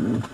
Mm-hmm.